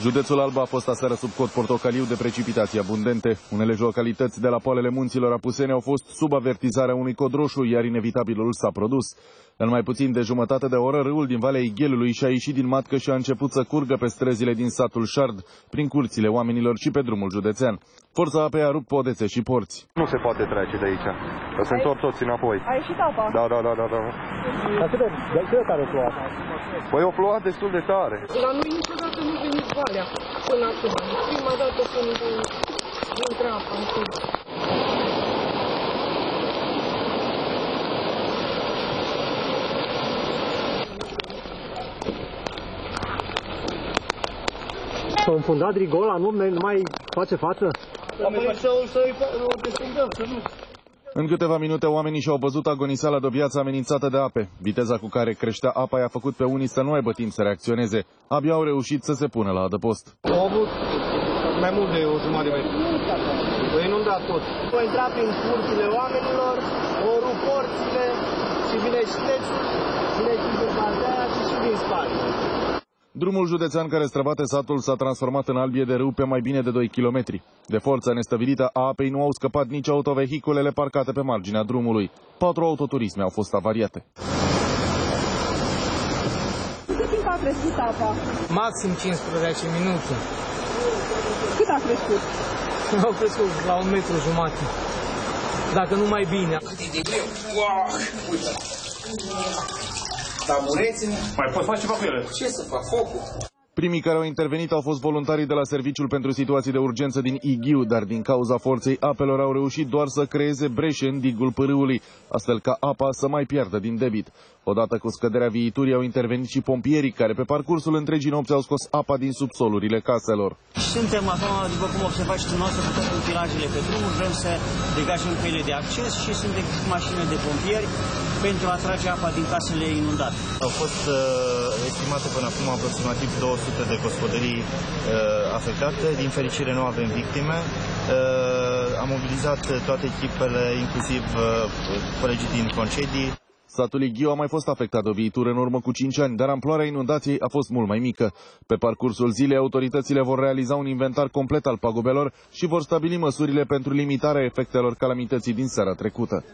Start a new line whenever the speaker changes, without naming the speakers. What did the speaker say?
Județul Alba a fost aseară sub cod portocaliu de precipitații abundente. Unele localități de la poalele munților Apuseni au fost sub avertizarea unui cod roșu, iar inevitabilul s-a produs. În mai puțin de jumătate de oră, râul din Valea Ighelului și-a ieșit din matcă și a început să curgă pe străzile din satul Șard, prin curțile oamenilor și pe drumul județean. Forța apei a rupt podețe și porți.
Nu se poate trece de aici. Că se întorc toți înapoi.
A ieșit apa.
Da, da, da, da, da.
Dar cât de, de, cât de tare ploua?
Păi o plouat destul de tare.
La noi niciodată nu venit valea până acum. Prima dată când intră apa în curte.
S-a înfundat rigola, nu, nu mai face față?
În câteva minute, oamenii și-au văzut agoniseala de o viață amenințată de ape. Viteza cu care creștea apa i-a făcut pe unii să nu aibă timp să reacționeze. Abia au reușit să se pună la adăpost.
Au avut mai mult de o jumătate de metru. Au inundat tot.
Au intrat prin curțile oamenilor, au rupt porțile și vine și deci, vine și din partea aia și și din spate.
Drumul județean care străbate satul s-a transformat în albie de râu pe mai bine de 2 km. De forța nestabilită a apei nu au scăpat nici autovehiculele parcate pe marginea drumului. Patru autoturisme au fost avariate.
Cât timp a crescut apa?
Maxim 15 minute.
Cât a crescut?
Au crescut la un metru jumate. Dacă nu mai bine.
Mai poți face ceva cu ele?
Primii care au intervenit au fost voluntarii de la Serviciul pentru Situații de Urgență din Ighiu, dar din cauza forței apelor au reușit doar să creeze breșe în digul pârâului, astfel ca apa să mai piardă din debit. Odată cu scăderea viiturii au intervenit și pompierii, care pe parcursul întregii nopți au scos apa din subsolurile caselor.
Suntem acum, după cum observați și dumneavoastră, cu toate utilajele pe drum, vrem să degajăm căile de acces și suntem cu mașinile de pompieri pentru a trage apa din casele inundate.
Au fost uh, estimate până acum aproximativ 200 de gospodării uh, afectate. Din fericire nu avem victime. Uh, am mobilizat toate echipele, inclusiv uh, colegii din concedii.
Satul Ighiu a mai fost afectat de o viitură în urmă cu 5 ani, dar amploarea inundației a fost mult mai mică. Pe parcursul zilei, autoritățile vor realiza un inventar complet al pagubelor și vor stabili măsurile pentru limitarea efectelor calamității din seara trecută.